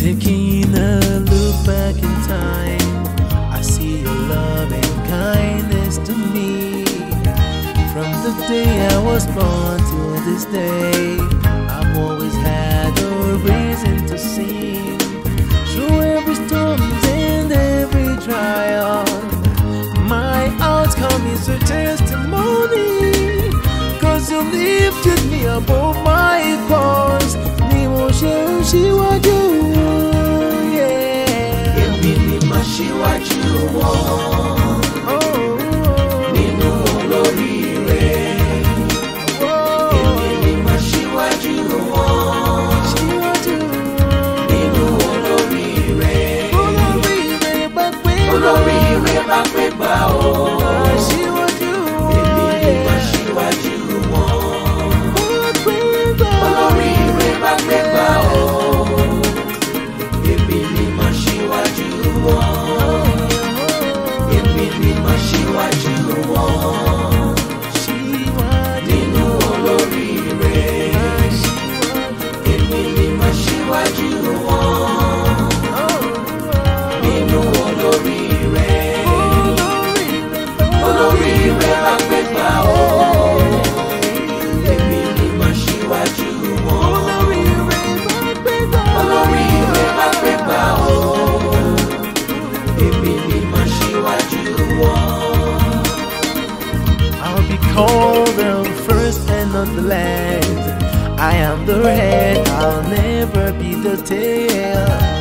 Taking a look back in time, I see your love and kindness to me. From the day I was born till this day, I've always had a reason to sing. Through every storm and every trial, my outcome is a testimony. Cause you lifted me above my past. Mo ṣe ń ṣíwájú. Called the first and not the last. I am the head, I'll never be the tail.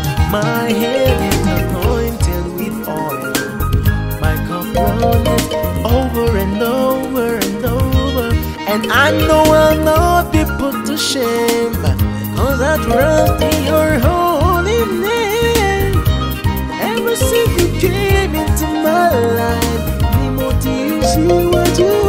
And I know I'll not be put to shame. Cause I trust in your holy name. Ever since you came into my life, ni mo ti ṣíwájú.